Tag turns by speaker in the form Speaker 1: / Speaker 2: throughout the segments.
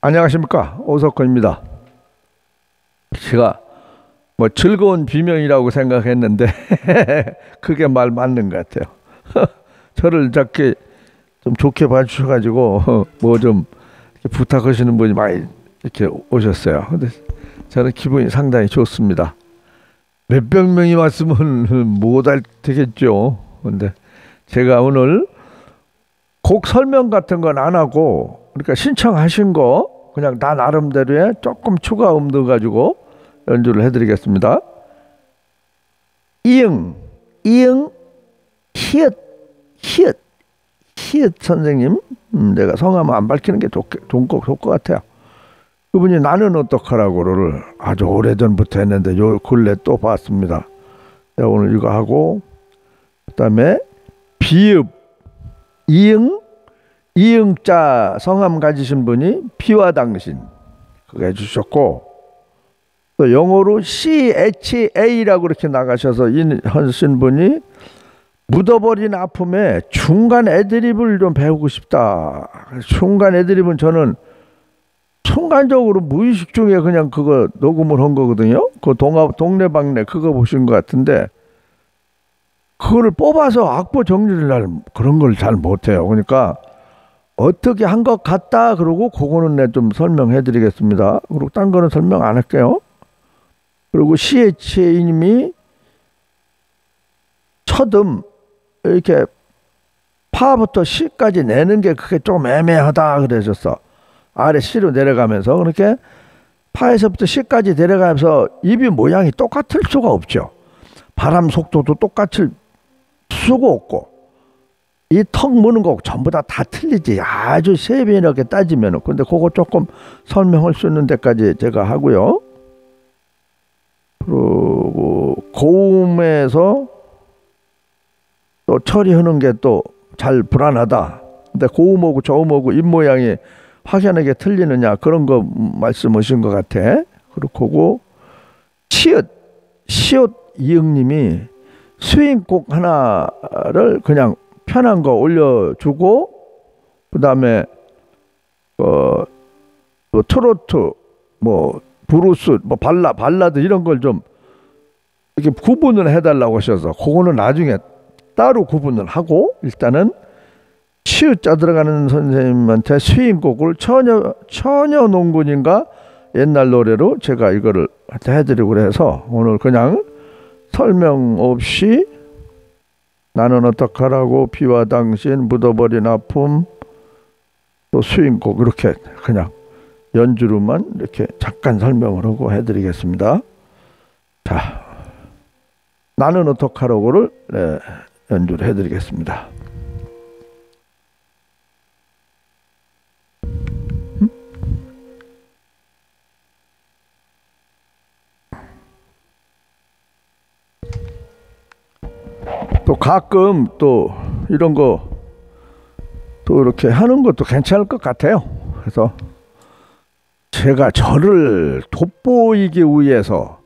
Speaker 1: 안녕하십니까 오석권입니다. 제가 뭐 즐거운 비명이라고 생각했는데 그게 말 맞는 것 같아요. 저를 작게 좀 좋게 봐주셔가지고 뭐 좀 부탁하시는 분이 많이 이렇게 오셨어요. 근데 저는 기분이 상당히 좋습니다. 몇백 명이 왔으면 못할 테겠죠. 근데 제가 오늘 곡 설명 같은 건 안 하고 그러니까 신청하신 거 그냥 나 나름대로의 조금 추가 음 넣어가지고 연주를 해드리겠습니다. 이응, 이응, 히읗, 히읗, 히읗 선생님, 음, 내가 성함 안 밝히는 게 좋, 좋은 것, 좋을 것 같아요. 그분이 나는 어떡하라고를 아주 오래전부터 했는데 요 근래 또 봤습니다. 오늘 이거 하고 그다음에 비읍, 이응, 이응자 성함 가지신 분이 피와 당신 그거 해주셨고 또 영어로 CHA라고 이렇게 나가셔서 하신 분이 묻어버린 아픔에 중간 애드립을 좀 배우고 싶다. 중간 애드립은 저는 순간적으로 무의식 중에 그냥 그거 녹음을 한 거거든요. 그 동아, 동네방네 그거 보신 것 같은데 그거를 뽑아서 악보 정리를 날 그런 걸 잘 못해요. 그러니까 어떻게 한 것 같다 그러고 그거는 내 좀 설명해 드리겠습니다. 그리고 딴 거는 설명 안 할게요. 그리고 CHA님이 첫음 이렇게 파부터 시까지 내는 게 그게 좀 애매하다 그러셨어. 아래 시로 내려가면서 그렇게 파에서부터 시까지 내려가면서 입이 모양이 똑같을 수가 없죠. 바람 속도도 똑같을 수가 없고 이 턱 무는 거 전부 다 다 틀리지 아주 세밀하게 따지면 근데 그거 조금 설명할 수 있는 데까지 제가 하고요. 그리고 고음에서 또 처리하는 게 또 잘 불안하다. 근데 고음하고 저음하고 입 모양이 확연하게 틀리느냐 그런 거 말씀하신 것 같아. 그렇고 치읓 시옷 이응님이 스윙곡 하나를 그냥 편한 거 올려주고 그 다음에 어, 뭐 트로트 뭐 브루스 뭐 발라 발라드 이런 걸 좀 이렇게 구분을 해달라고 하셔서 그거는 나중에 따로 구분을 하고 일단은 치읓자 들어가는 선생님한테 스윙곡을 처녀 처녀 농군인가 옛날 노래로 제가 이거를 해드리고 그래서 오늘 그냥 설명 없이 나는 어떡하라고 비와 당신 묻어버린 아픔 또 스윙곡 이렇게 그냥 연주로만 이렇게 잠깐 설명을 하고 해드리겠습니다. 자, 나는 어떡하라고를 네, 연주를 해드리겠습니다. 또 가끔 또 이런 거 또 이렇게 하는 것도 괜찮을 것 같아요. 그래서 제가 저를 돋보이기 위해서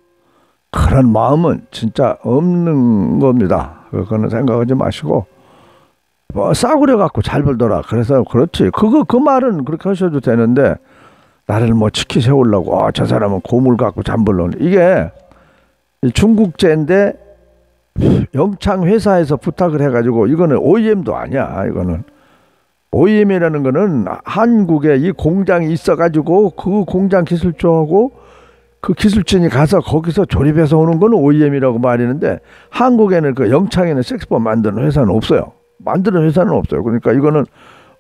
Speaker 1: 그런 마음은 진짜 없는 겁니다. 그거는 생각하지 마시고 뭐 싸구려 갖고 잘 벌더라. 그래서 그렇지. 그거 그 말은 그렇게 하셔도 되는데 나를 뭐 치키 세우려고 아, 저 사람은 고물 갖고 잠벌러는 이게 중국제인데 영창 회사에서 부탁을 해가지고 이거는 OEM도 아니야. 이거는 OEM이라는 거는 한국에 이 공장이 있어가지고 그 공장 기술조하고 그 기술진이 가서 거기서 조립해서 오는 거는 OEM이라고 말하는데 한국에는 그 영창에는 색스폰 만드는 회사는 없어요. 만드는 회사는 없어요. 그러니까 이거는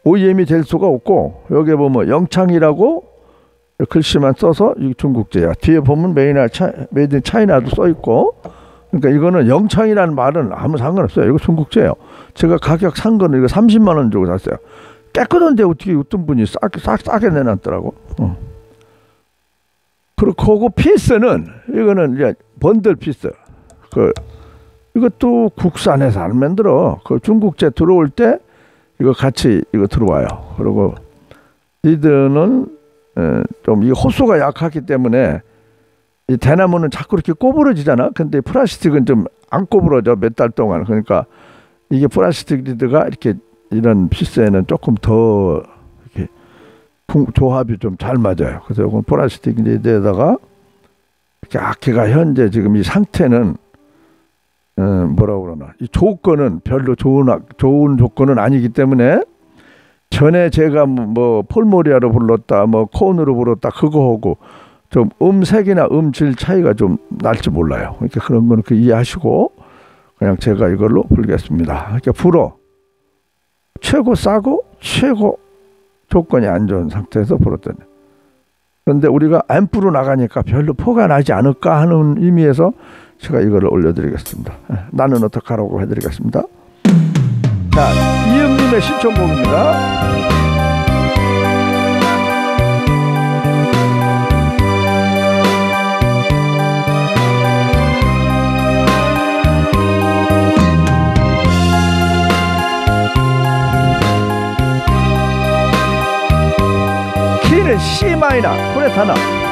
Speaker 1: OEM이 될 수가 없고 여기 보면 영창이라고 글씨만 써서 이 중국제야. 뒤에 보면 made in 차, made 차이나도 써 있고 그러니까 이거는 영창이라는 말은 아무 상관없어요. 이거 중국제예요. 제가 가격 산 거는 이거 30만 원 주고 샀어요. 깨끗한데 어떻게 어떤 분이 싸게 싸, 싸게 내놨더라고. 어. 그리고 그 피스는 이거는 이제 번들 피스. 그 이것도 국산에서 안 만들어. 그 중국제 들어올 때 이거 같이 이거 들어와요. 그리고 리드는 좀 이 호수가 약하기 때문에 이 대나무는 자꾸 이렇게 꼬부러지잖아. 근데 플라스틱은 좀 안 꼬부러져 몇 달 동안. 그러니까 이게 플라스틱 리드가 이렇게 이런 피스에는 조금 더 이렇게 조합이 좀 잘 맞아요. 그래서 이건 플라스틱 이제에다가 악기가 현재 지금 이 상태는 어, 뭐라 그러나 이 조건은 별로 좋은 좋은 조건은 아니기 때문에 전에 제가 뭐, 뭐 폴모리아로 불렀다 뭐 콘으로 불렀다 그거 하고 좀 음색이나 음질 차이가 좀 날지 몰라요. 그러니까 그런 거는 그 이해하시고 그냥 제가 이걸로 불겠습니다. 그러니까 불어 최고 싸고 최고 조건이 안 좋은 상태에서 불었더니 그런데 우리가 앰프로 나가니까 별로 포가 나지 않을까 하는 의미에서 제가 이거를 올려드리겠습니다. 예, 나는 어떡하라고 해드리겠습니다. 자, 이영님의 신청곡입니다. C 마이너, 프렛 하나.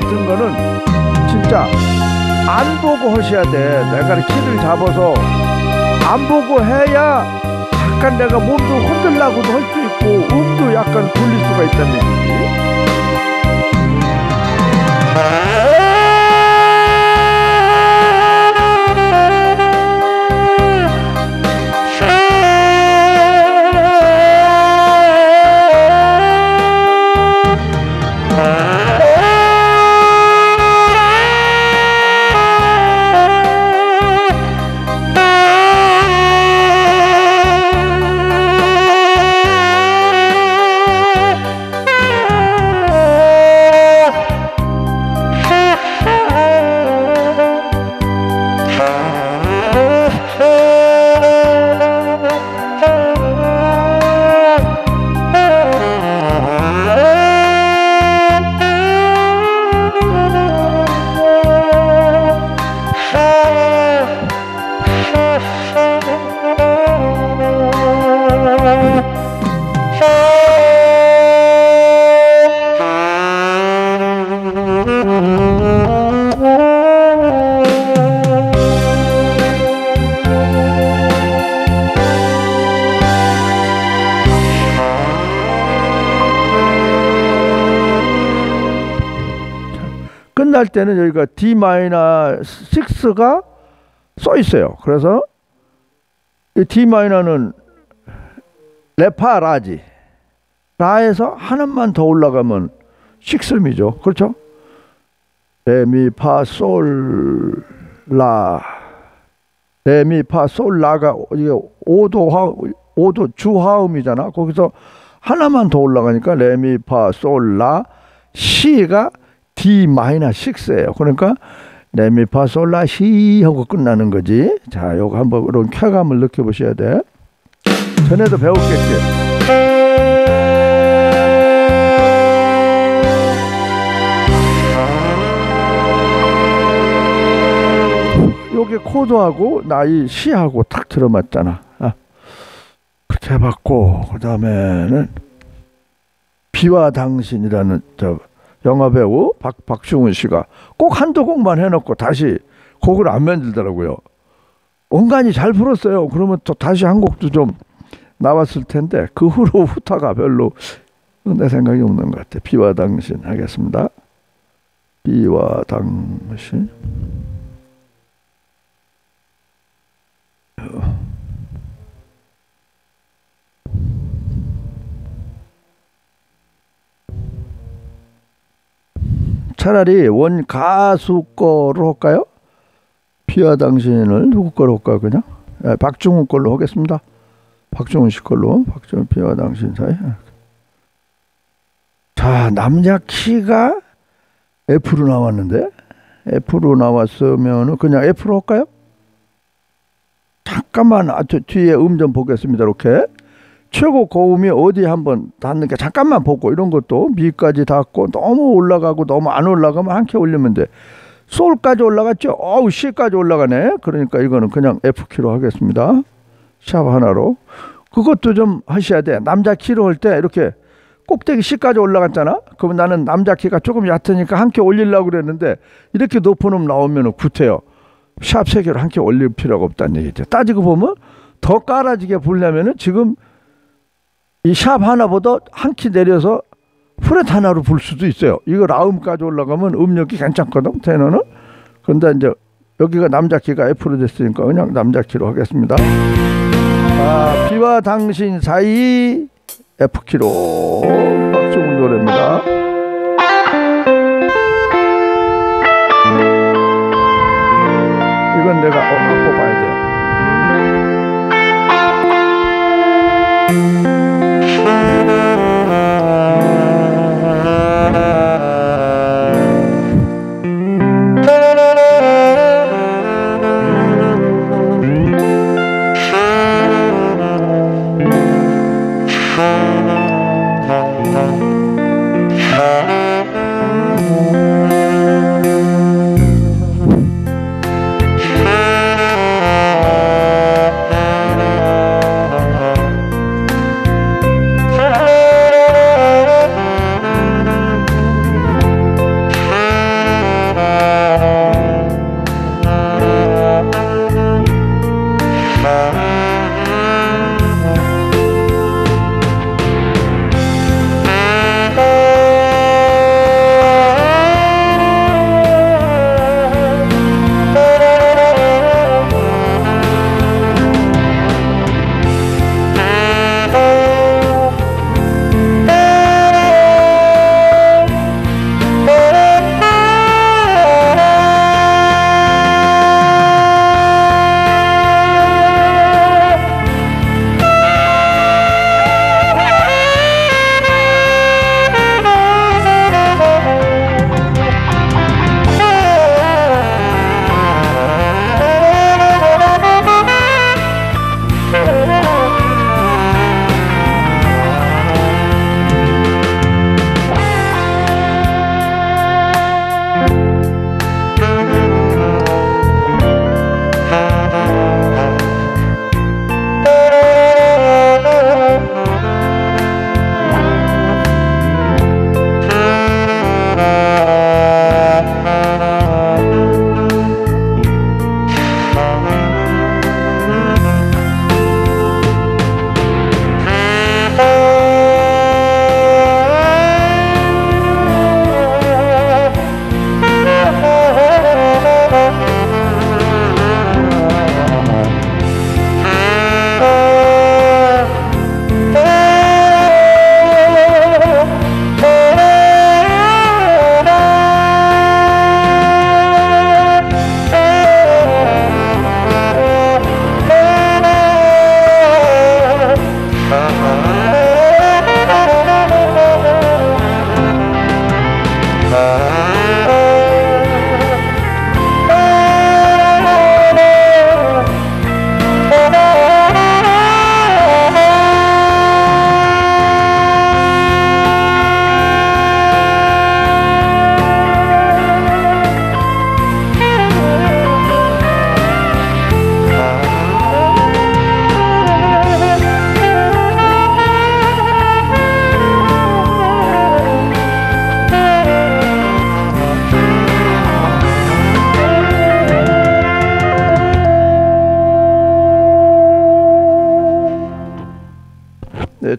Speaker 1: 같은 거는 진짜 안 보고 하셔야 돼. 내가 키를 잡아서 안 보고 해야 약간 내가 몸도 흔들라고도 할 수 있고 음도 약간 돌릴 수가 있다는 얘기지. 끝날 때는 여기가 D 마이너 6가 써 있어요. 그래서 이 D 마이너는 레파 라지 라에서 하나만 더 올라가면 6음이죠. 그렇죠? 레미파 솔 라 레미파 솔 라가 이게 오도 화 오도 주화음이잖아. 거기서 하나만 더 올라가니까 레미파 솔 라 시가 D 마이너 6예요. 그러니까 레미파솔 라시 하고 끝나는 거지. 자, 요거 한번 그런 쾌감을 느껴보셔야 돼. 전에도 배웠겠지. 요게 코드하고 나이 시하고 탁 들어맞잖아. 아, 그렇게 해봤고 그 다음에는 비와 당신이라는 저 영화 배우 박 박중훈 씨가 꼭 한두 곡만 해놓고 다시 곡을 안 만들더라고요. 온간이 잘 풀었어요. 그러면 또 다시 한 곡도 좀 나왔을 텐데 그 후로 후타가 별로 내 생각이 없는 것 같아. 비와 당신 하겠습니다. 비와 당신. 차라리 원 가수 거로 할까요? 피와 당신을 누구 거로 할까요? 그냥 네, 박중훈 걸로 하겠습니다. 박중훈 씨 걸로 박중훈 피와 당신 사이. 자 남자 키가 F로 나왔는데 F로 나왔으면은 그냥 F로 할까요? 잠깐만 아, 저 뒤에 음 좀 보겠습니다. 이렇게 최고 고음이 어디 한번 닿는 게 잠깐만 보고 이런 것도 미까지 닿고 너무 올라가고 너무 안 올라가면 한 켜 올리면 돼. 솔까지 올라갔죠? 어우 C까지 올라가네. 그러니까 이거는 그냥 F키로 하겠습니다. 샵 하나로. 그것도 좀 하셔야 돼. 남자 키로 할 때 이렇게 꼭대기 C까지 올라갔잖아. 그러면 나는 남자 키가 조금 얕으니까 한 켜 올리려고 그랬는데 이렇게 높은 음 나오면 굿해요. 샵 세 개로 한 켜 올릴 필요가 없다는 얘기죠. 따지고 보면 더 깔아지게 부르려면은 지금 이 샵 하나보다 한 키 내려서 프렛 하나로 불 수도 있어요. 이거 라음까지 올라가면 음력이 괜찮거든, 테너는. 그런데 이제 여기가 남자 키가 F로 됐으니까 그냥 남자 키로 하겠습니다. 아, 비와 당신 사이 F키로 박수훈 노래입니다. 이건 내가 어,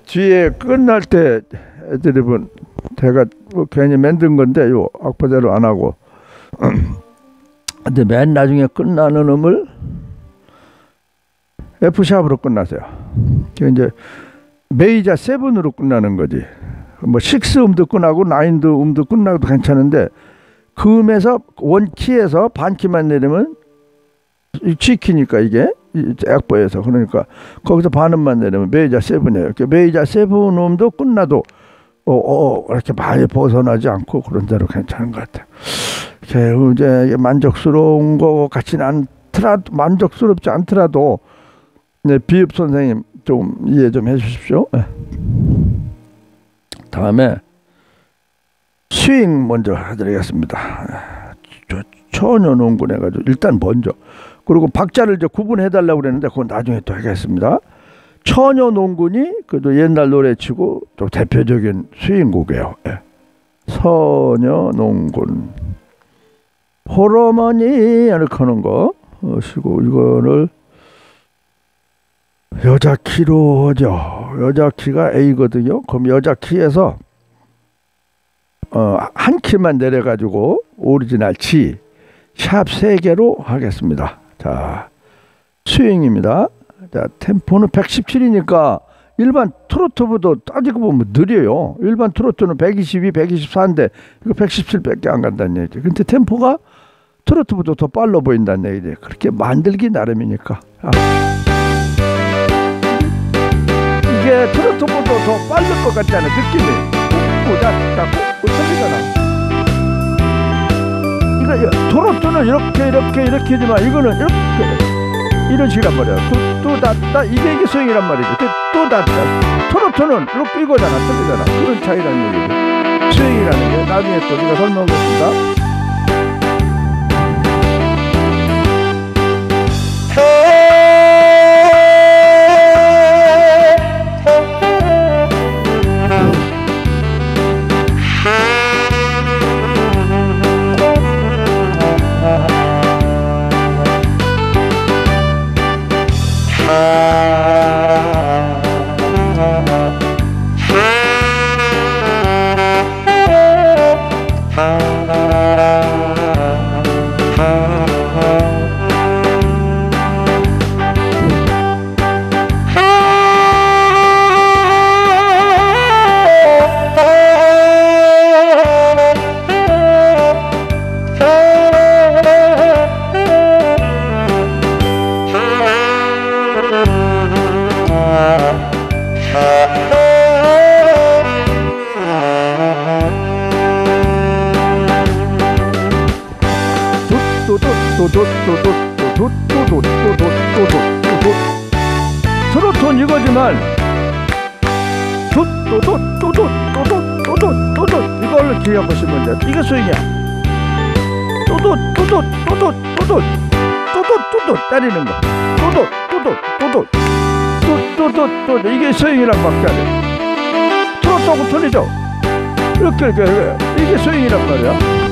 Speaker 1: 뒤에 끝날 때 애들이 본 제가 뭐 괜히 만든 건데 요 악보대로 안 하고 근데 맨 나중에 끝나는 음을 F 샵으로 끝나세요. 이제 메이저 세븐으로 끝나는 거지. 뭐 식스 음도 끝나고 나인도 음도 끝나도 괜찮은데 그 음에서 원 키에서 반 키만 내리면 G 키니까 이게 악보에서 그러니까 거기서 반음만 내리면 major seven이에요. major seven 음도 끝나도 어, 어, 이렇게 많이 벗어나지 않고 그런 대로 괜찮은 것 같아요. 이제 만족스러운 거 같지는 않더라도 만족스럽지 않더라도 네, 비읍 선생님 좀 이해 좀 해주십시오. 네. 다음에 스윙 먼저 해드리겠습니다. 농군 해가지고 일단 먼저 그리고 박자를 이제 구분해 달라고 그랬는데 그건 나중에 또 하겠습니다. 처녀 농군이 그래도 옛날 노래치고 또 대표적인 스윙곡이에요. 예. 서녀 농군 호러머니 이렇게 하는 거 시고 이거를 여자 키로 하죠. 여자 키가 A거든요. 그럼 여자 키에서 어, 한 키만 내려가지고 오리지널 G sharp 3개로 하겠습니다. 자 스윙입니다. 자 템포는 117이니까 일반 트로트보다 따지고 보면 느려요. 일반 트로트는 122, 124인데 이거 117밖에 안 간다는 얘기죠. 근데 템포가 트로트보다 더 빨라 보인다는 얘기죠. 그렇게 만들기 나름이니까. 아. 이게 트로트보다 더 빠를 것 같잖아 느낌이 보자 자꾸 틀리잖아 이거 트로트는 이렇게 이렇게 이렇게 하지만 이거는 이렇게 이런 식이란 말이야. 또또다다 이게 이게 스윙이란 말이지. 또다다. 트로트는 이렇게 이거잖아. 틀리잖아. 그런 차이라는 얘기죠 스윙이라는 게 나중에 또 제가 설명하겠습니다 또또또또또또또또또또또 이걸로 기억하시면 돼. 이게 스윙이야. 또또또또또또또또또또또 때리는 거. 또또또또또또또또또 이게 스윙이란 박자래. 트로트하고 틀리죠. 이렇게 이렇게 이게 스윙이란 말이야.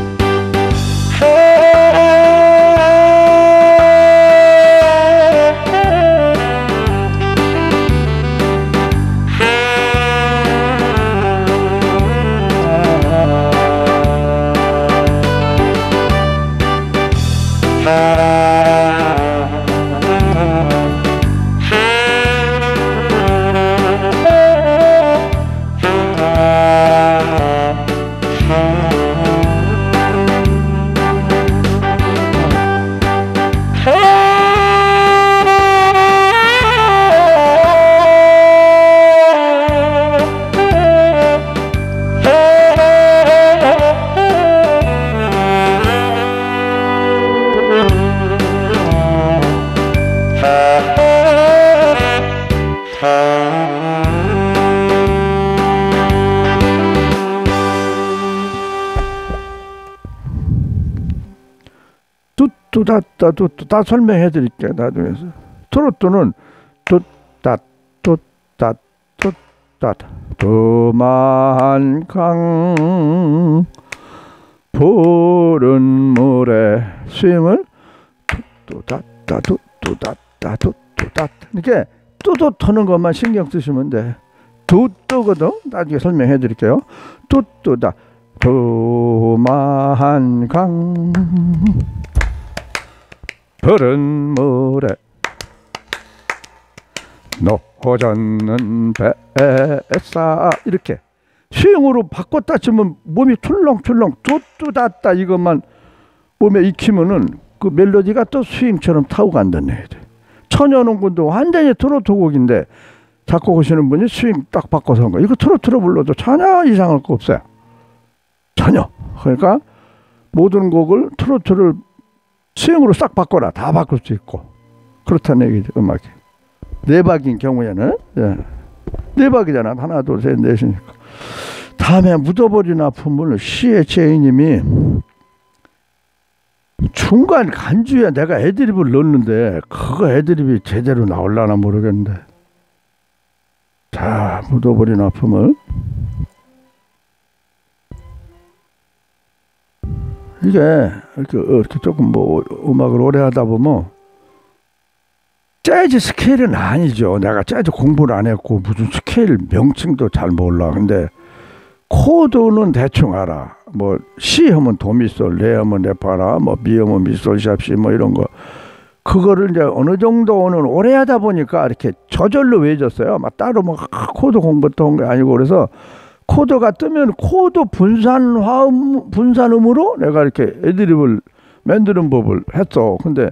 Speaker 1: 뚜다따 뚜다 설명해 드릴게요 나중에서 트로트는 뚜따 뚜따 뚜따 두만강 푸른 물에 스윙을 뚜뚜다따 뚜뚜다따 뚜뚜다 이렇게 뚜뚜 터는 것만 신경 쓰시면 돼 뚜뚜거든. 나중에 설명해 드릴게요. 뚜뚜다. 두만강 푸른 물에 노젓는 뱃사 이렇게 스윙으로 바꿨다 치면 몸이 툴렁툴렁 뚜뚜다다 이것만 몸에 익히면은 그 멜로디가 또 스윙처럼 타고 얘기죠. 처녀농군도 완전히 트로트 곡인데 작곡하시는 분이 스윙 딱 바꿔서 한 거. 이거 트로트로 불러도 전혀 이상할 거 없어요. 전혀. 그러니까 모든 곡을 트로트를 스윙으로 싹 바꿔라. 다 바꿀 수 있고. 그렇다는 얘기죠. 음악이. 네 박인 경우에는 예. 네 박이잖아. 하나, 둘, 셋, 넷이니까. 다음에 묻어버린 아픔을 시의 제이님이 중간 간주에 내가 애드립을 넣었는데 그거 애드립이 제대로 나올라나 모르겠는데 자 묻어버린 아픔을 이게 이렇게, 이렇게 조금 뭐 음악을 오래 하다 보면 재즈 스케일은 아니죠. 내가 재즈 공부를 안 했고 무슨 스케일 명칭도 잘 몰라. 근데 코드는 대충 알아. 뭐 C 하면 도미솔, 레 하면 레파라, 뭐 미 하면 미솔 sharp 시 뭐 이런 거. 그거를 이제 어느 정도는 오래 하다 보니까 이렇게 저절로 외워졌어요. 막 따로 뭐 코드 공부했던 게 아니고 그래서 코드가 뜨면 코드 분산 화음 분산음으로 내가 이렇게 애드립을 만드는 법을 했어. 근데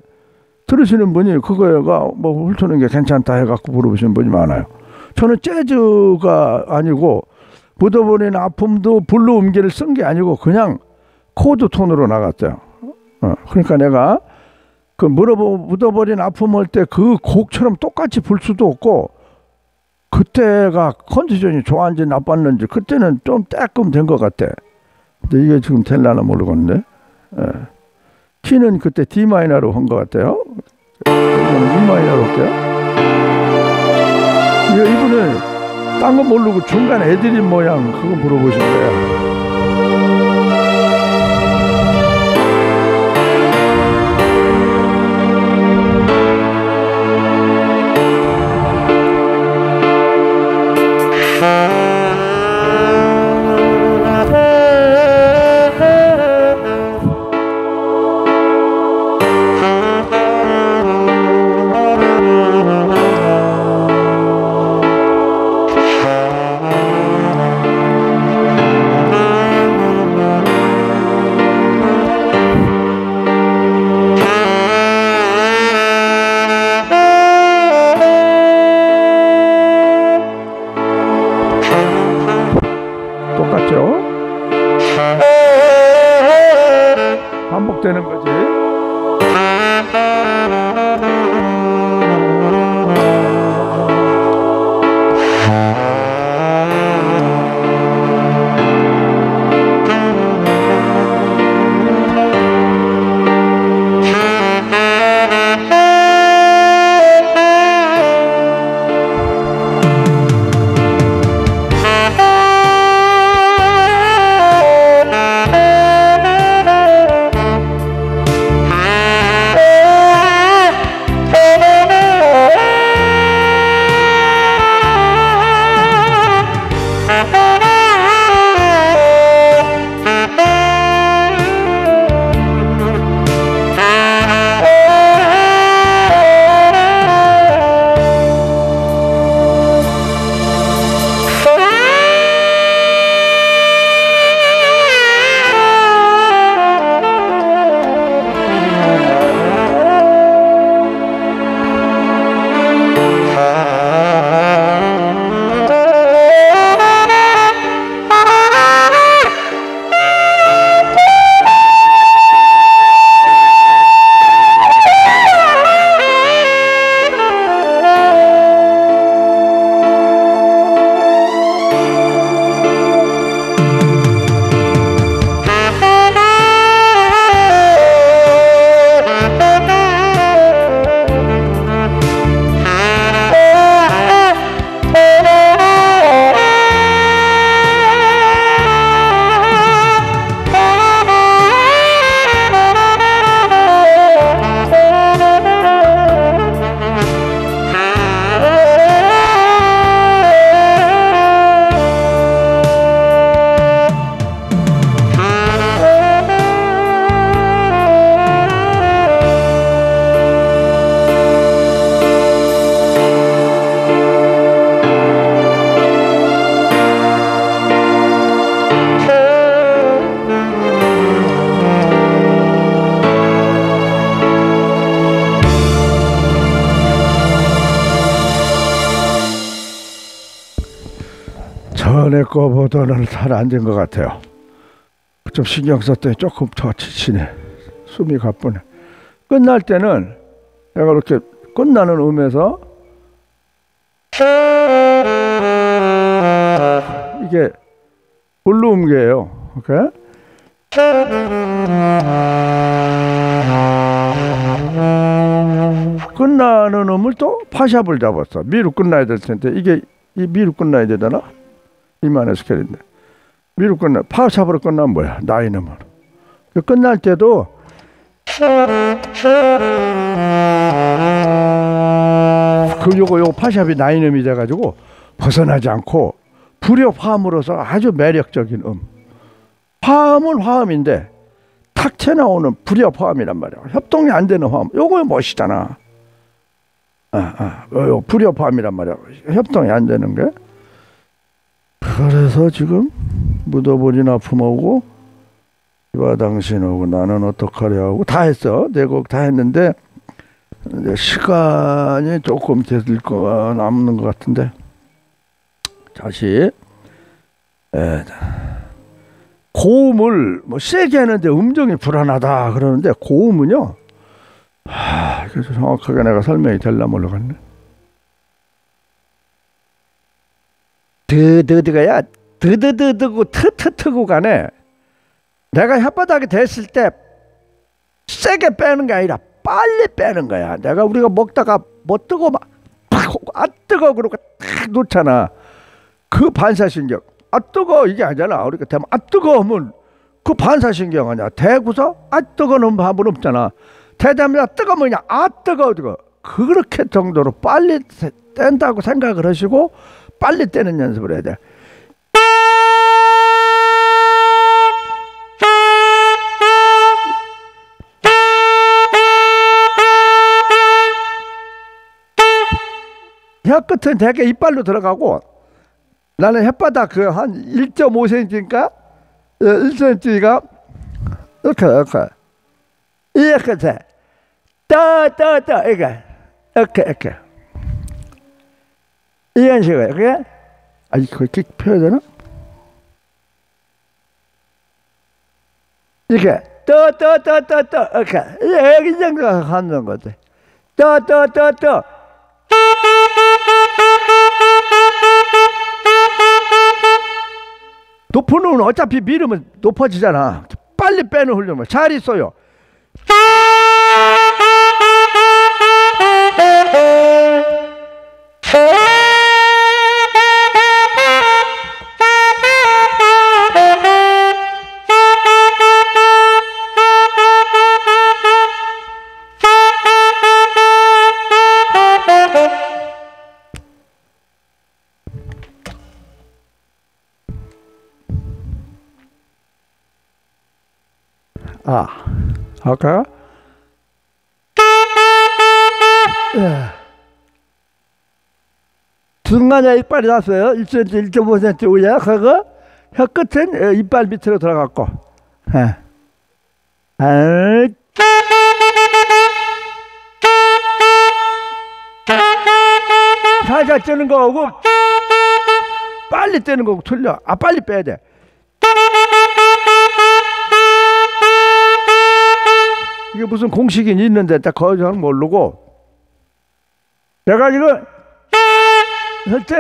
Speaker 1: 들으시는 분이 그거가 뭐 훑어는 게 괜찮다 해갖고 물어보시는 분이 많아요. 저는 재즈가 아니고 묻어버린 아픔도 blue 음계를 쓴 게 아니고 그냥 코드 톤으로 나갔어요. 어, 그러니까 내가 그 물어보 묻어버린 아픔 할 때 그 곡처럼 똑같이 불 수도 없고 그때가 컨디션이 좋았는지 나빴는지 그때는 좀 조금 된것 같아. 근데 이게 지금 될라나 모르겠는데. 예. 키는 그때 D 마이너로 한 것 같아요. 이거는 E 마이너로 할게요. 이분은 딴 거 모르고 중간 애드립 모양 그거 물어보신 거야. 거보다는 잘 안 된 것 같아요. 좀 신경 썼더니 조금 더 지치네. 숨이 가쁘네. 끝날 때는 내가 이렇게 끝나는 음에서 이게 볼륨계예요. 오케이? 끝나는 음을 또 파샵을 잡았어. 미루 끝나야 될 텐데 이게 이 미루 끝나야 되잖아. 이만의 스케일인데 미루 끝나 파샵으로 끝나면 뭐야? 나이는 그 끝날 때도 그 요거 요거 파샵이 나이음이 돼가지고 벗어나지 않고 불협 화음으로서 아주 매력적인 음. 화음은 화음인데 탁 튀어나오는 불협 화음이란 말이야. 협동이 안 되는 화음. 요거 멋이잖아. 아, 아, 요 불협 화음이란 말이야. 협동이 안 되는 게. 그래서 지금 묻어버린 아픔 오고 이와 당신 오고 나는 어떡하려 하고 다 했어. 내곡 다 했는데 시간이 조금 됐을 거 남는 것 같은데. 다시. 에, 고음을 뭐 세게 하는데 음정이 불안하다 그러는데 고음은요. 하, 그래서 정확하게 내가 설명이 될라 모르겠네 드드드가야 드드드드고 트트트고 가네 내가 혓바닥이 됐을 때 세게 빼는 게 아니라 빨리 빼는 거야. 내가 우리가 먹다가 뭐 뜨거 막, 아 뜨거 그러고 탁 놓잖아. 그 반사신경. 아 뜨거 이게 아니잖아. 우리가 대면 아 뜨거 하면 그 반사신경 아니야. 대구서 아 뜨거 는 밥은 없잖아. 대자면 아 뜨거 뭐냐. 아 뜨거 뜨거. 그렇게 정도로 빨리 뗀다고 생각을 하시고 빨리 떼는 연습을 해야 돼. 혀 끝은 되게 이빨로 들어가고 나는 혓바닥 그 한 1.5cm인가 1cm가 이렇게 이렇게 이렇게 돼. 떠떠떠 이렇게 이렇게 이렇게 이런 식으로 이렇게 아 이거 이렇게 펴야 되나? 이렇게 떠 떠 떠 떠떠 이렇게 여기 정도 하는 거지. 떠 떠 떠떠 높은 음은 어차피 밀으면 높아지잖아. 빨리 빼는 훈련을 잘 있어요. 아까 중간에 이빨이 났어요. 1cm, 1.5cm 위에 그거 혀 끝은 이빨 밑으로 들어갔고. 예. 아, 살살 뜨는 거하고 빨리 떼는 거고 틀려. 아 빨리 빼야 돼. 이게 무슨 공식이 있는데 딱 거기서 모르고 내가 지금 실제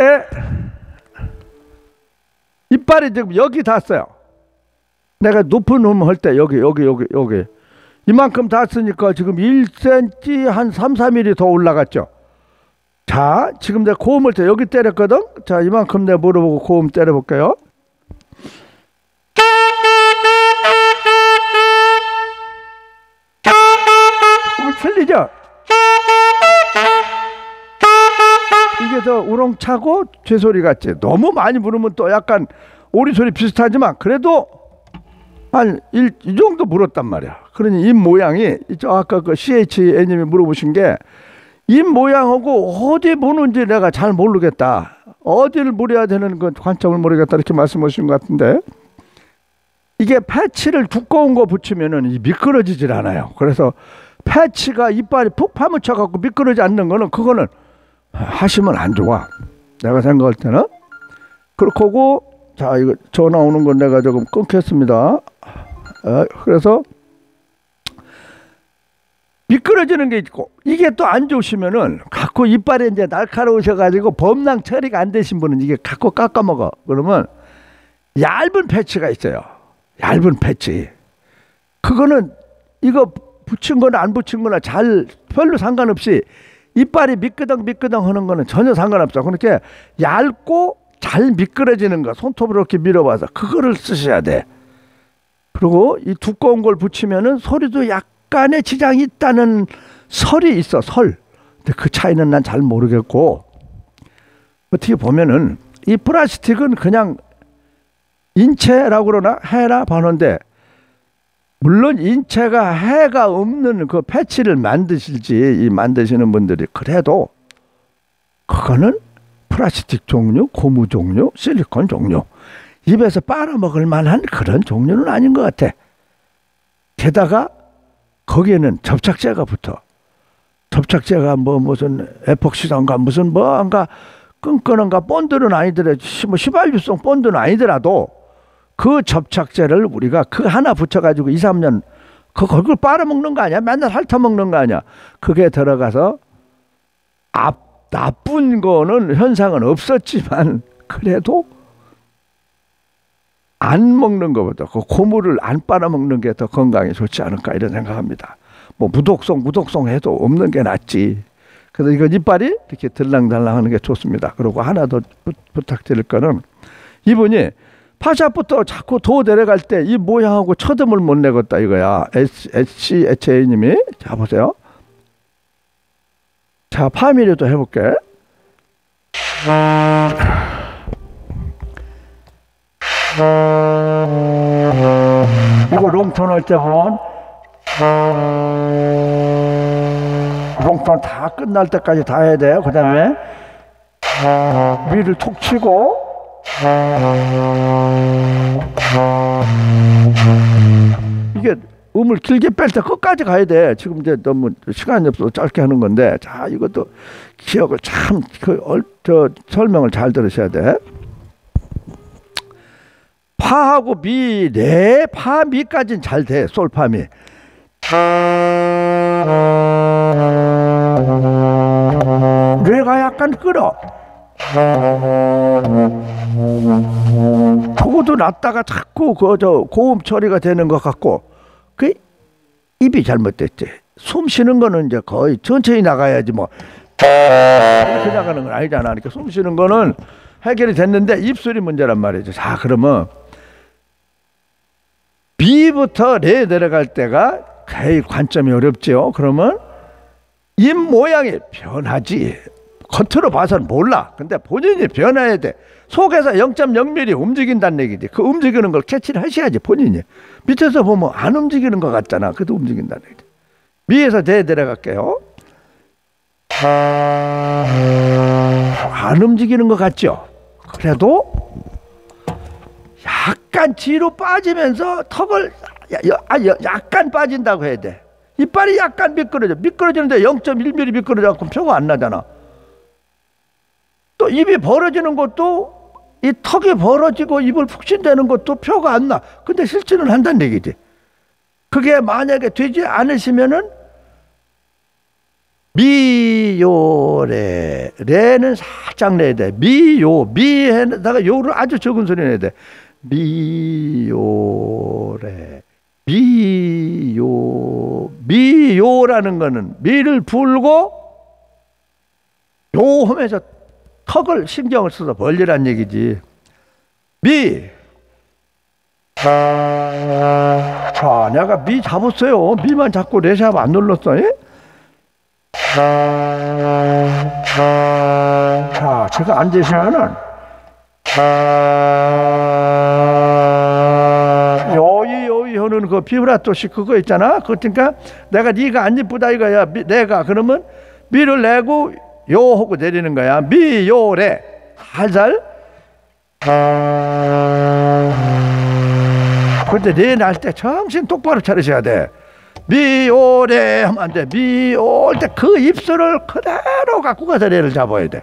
Speaker 1: 이빨이 지금 여기 닿았어요. 내가 높은 음 할 때 여기 여기 여기 여기 이만큼 닿았으니까 지금 1cm 한 3, 4mm 더 올라갔죠. 자, 지금 내가 고음을 때 여기 때렸거든. 자, 이만큼 내가 물어보고 고음 때려볼게요. 틀리죠? 이게 더 우렁차고 죄소리 같지. 너무 많이 부르면 또 약간 오리 소리 비슷하지만 그래도 한이 정도 물었단 말이야. 그러니 입 모양이 저 아까 그 CHN님이 물어보신 게 입 모양하고 어디 보는지 내가 잘 모르겠다. 어디를 물어야 되는 건 관점을 모르겠다 이렇게 말씀하신 것 같은데 이게 패치를 두꺼운 거 붙이면은 미끄러지질 않아요. 그래서 패치가 이빨이 푹 파묻혀 갖고 미끄러지 않는 거는 그거는 하시면 안 좋아. 내가 생각할 때는 그렇고 자 이거 전화 오는 건 내가 조금 끊겠습니다. 어, 그래서 미끄러지는 게 있고 이게 또 안 좋으시면은 갖고 이빨에 이제 날카로우셔가지고 범랑 처리가 안 되신 분은 이게 갖고 깎아 먹어 그러면 얇은 패치가 있어요 얇은 패치 그거는 이거 붙인 거나 안 붙인 거나 잘 별로 상관없이 이빨이 미끄덩 미끄덩 하는 거는 전혀 상관없어. 그렇게 얇고 잘 미끄러지는 거 손톱으로 이렇게 밀어봐서 그거를 쓰셔야 돼. 그리고 이 두꺼운 걸 붙이면은 소리도 약간의 지장이 있다는 설이 있어 설. 근데 그 차이는 난 잘 모르겠고. 어떻게 보면은 이 플라스틱은 그냥 인체라고 그러나 해라 반원데 물론 인체가 해가 없는 그 패치를 만드실지 이 만드시는 분들이 그래도 그거는 플라스틱 종류, 고무 종류, 실리콘 종류 입에서 빨아먹을 만한 그런 종류는 아닌 것 같아. 게다가 거기에는 접착제가 붙어. 접착제가 뭐 무슨 에폭시던가 무슨 뭐한가 끈끈한가 본드는 아니더라도 뭐 시발유성 본드는 아니더라도 그 접착제를 우리가 그 하나 붙여가지고 2, 3년 그 그걸 빨아먹는 거 아니야? 맨날 핥아먹는 거 아니야? 그게 들어가서 앞 나쁜 거는 현상은 없었지만 그래도 안 먹는 것보다 그 고물을 안 빨아먹는 게 더 건강에 좋지 않을까 이런 생각합니다. 뭐 무독성 무독성 해도 없는 게 낫지. 그래서 이거 이빨이 이렇게 들랑달랑 하는 게 좋습니다. 그리고 하나 더 부, 부탁드릴 거는 이분이 파샵부터 자꾸 도 내려갈 때 이 모양하고 쳐듬을 못 내겠다 이거야. HHA님이 자 보세요. 자 파미리도 해볼게. 이거 롱톤 할 때 보면 롱톤 다 끝날 때까지 다 해야 돼요. 그 다음에 위를 툭 치고 이게 음을 길게 뺄 때 끝까지 가야 돼. 지금 이제 너무 시간이 없어서 짧게 하는 건데, 자 이것도 기억을 참그 설명을 잘 들으셔야 돼. 파하고 미, 레, 파, 미까지는 잘 돼. 솔파미. 뇌가 약간 끌어. 그것도 났다가 자꾸 그 저 고음 처리가 되는 것 같고 그 입이 잘못됐지. 숨 쉬는 거는 이제 거의 천천히 나가야지 뭐 이렇게 나가는 건 아니잖아. 그러니까 숨 쉬는 거는 해결이 됐는데 입술이 문제란 말이죠. 자 그러면 B부터 레 내려갈 때가 거의 관점이 어렵죠. 그러면 입 모양이 변하지. 겉으로 봐서는 몰라. 근데 본인이 변해야 돼. 속에서 0.0mm 움직인다는 얘기지. 그 움직이는 걸 캐치를 하셔야지, 본인이. 밑에서 보면 안 움직이는 것 같잖아. 그래도 움직인다는 얘기지. 위에서 대 내려갈게요. 안 움직이는 것 같죠? 그래도 약간 뒤로 빠지면서 턱을 아, 약간 빠진다고 해야 돼. 이빨이 약간 미끄러져. 미끄러지는데 0.1mm 미끄러져 갖고 표가 안 나잖아. 또 입이 벌어지는 것도 이 턱이 벌어지고 입을 푹신대는 것도 표가 안 나. 근데 실제는 한다는 얘기지. 그게 만약에 되지 않으시면은 미요레 레는 살짝 내야 돼. 미요 미에다가 요를 아주 적은 소리 내야 돼. 미요레 미요 미요라는 거는 미를 불고 요 하면서 턱을 신경을 써서 벌리란 얘기지. 미. 자, 내가 미 잡았어요. 미만 잡고 레샵 안 눌렀어. 예? 자, 제가 앉으시면은 여기 여기 하는 그 비브라토식 그거 있잖아. 그러니까 내가 네가 안 이쁘다 이거야. 미, 내가 그러면 미를 내고 요 하고 내리는 거야. 미, 요, 레. 살살. 근데 레날때 정신 똑바로 차리셔야 돼. 미, 오, 레 하면 안 돼. 미, 오, 때그 입술을 그대로 갖고 가서 레를 잡아야 돼.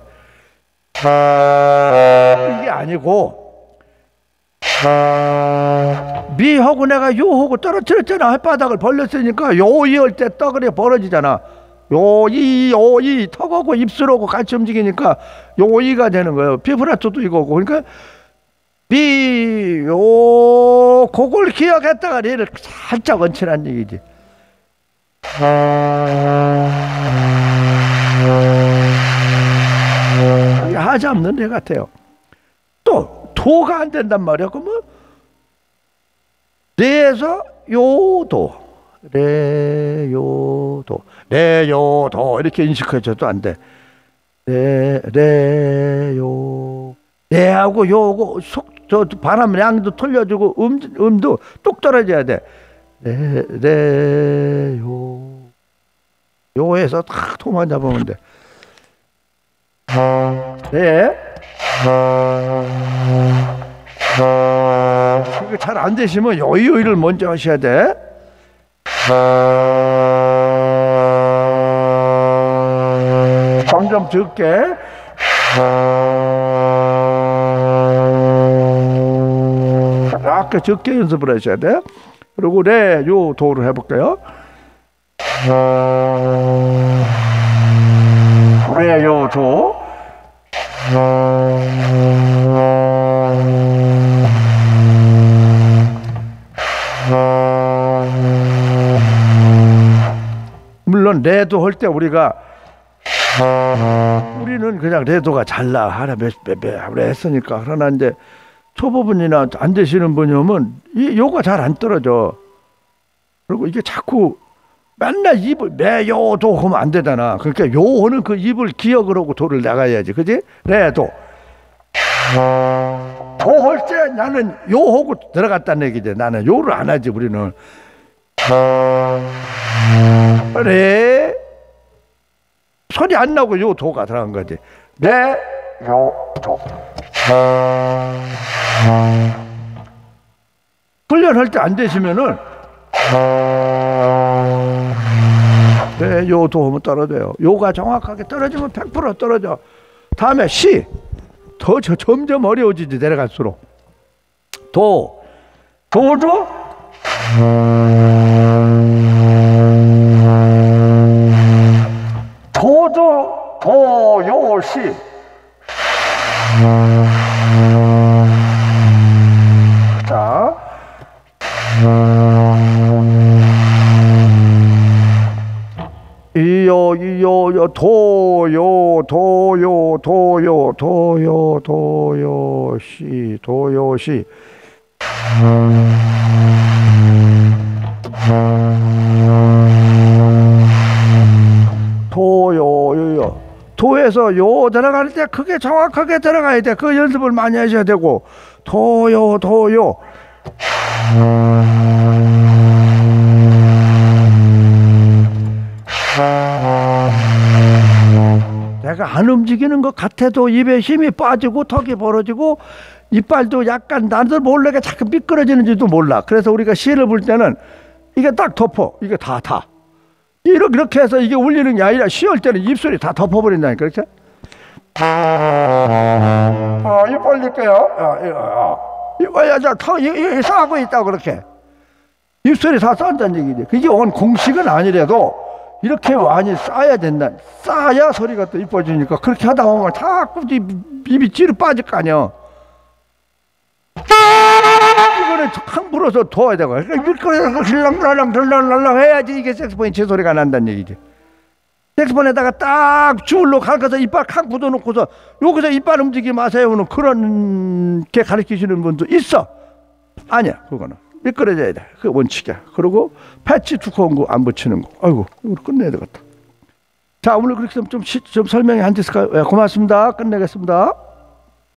Speaker 1: 이게 아니고 미하고 내가 요하고 떨어뜨렸잖아 햇바닥을 벌렸으니까 요이 할때 떡을 벌어지잖아 요이 요이 턱하고 입술하고 같이 움직이니까 요이가 되는 거예요. 비브라토도 이거고. 그러니까 비요 그걸 기억했다가 얘를 살짝 얹히란 얘기지. 하지 않는 애 같아요. 또 도가 안 된단 말이야. 그러면 레에서 요도 레요도 레요도 이렇게 인식해줘도 안 돼. 레 레요 레하고 요고 속저 바람 양도 틀려주고 음 음도 똑 떨어져야 돼. 레 레요 요에서 딱 토만 잡으면 돼. 네. 이거 잘안 되시면 요요이를 먼저 하셔야 돼. 점점 적게. 아까 적게 연습을 하셔야 돼. 그리고 네, 요 도를 해볼게요. 네, 요 도. 레도 할 때 우리가 우리는 그냥 레도가 잘나 하나 몇몇몇 했으니까. 그러나 이제 초보분이나 안 되시는 분이 오면 이 요가 잘 안 떨어져. 그리고 이게 자꾸 맨날 입을 매요도 하면 안 되잖아. 그러니까 요는 그 입을 기억을 하고 도를 나가야지. 그지? 레도. 도할 때 나는 요 하고 들어갔다는 얘기지. 나는 요를 안 하지 우리는 그래 소리 안 나고 요 도가 들어간 거지. 네, 요, 도. 훈련할 때 안 되시면은 네, 요도 하면 떨어져요. 요가 정확하게 떨어지면 100% 떨어져. 다음에 시. 더 점점 어려워지지 내려갈수록. 도. 도도 도도 도요시. 자. 이요 이요 요 도요 도요 도요 도요 도요시 도요시 도에서 요 들어갈 때 그게 정확하게 들어가야 돼. 그 연습을 많이 하셔야 되고 도요 도요 내가 안 움직이는 것 같아도 입에 힘이 빠지고 턱이 벌어지고 이빨도 약간 나도 몰래게 자꾸 미끄러지는지도 몰라. 그래서 우리가 시를 볼 때는 이게 딱 덮어. 이게 다 다. 이렇게 이렇게 해서 이게 울리는 게 아니라 시할 때는 입술이 다 덮어버린다니까 그렇죠? 어, 입 벌릴게요. 어, 이거, 이거, 야, 저, 턱, 이, 이, 싸고 있다고 그렇게. 입술이 다 싼다는 얘기지. 그게 온 공식은 아니래도 이렇게 많이 쌓아야 된다. 쌓아야 소리가 또 이뻐지니까 그렇게 하다 보면 자꾸 입이 찌르 빠질 거 아니야. 이거는 함부로서 도와야 되고 그러니까 힐랑랄랑 덜랑랄랑 해야지 이게 색스폰이 제 소리가 난다는 얘기지. 색스폰에다가 딱 줄로 갈아서 이빨 칵 묻어놓고서 여기서 이빨 움직이지 마세요는 그런 게 가르치시는 분도 있어. 아니야 그거는 미끄러져야 돼. 그 원칙이야. 그리고 패치 두꺼운 거 안 붙이는 거. 아이고 이거 끝내야 되겠다. 자 오늘 그렇게 좀, 좀, 좀 설명이 안 됐을까요? 네, 고맙습니다. 끝내겠습니다.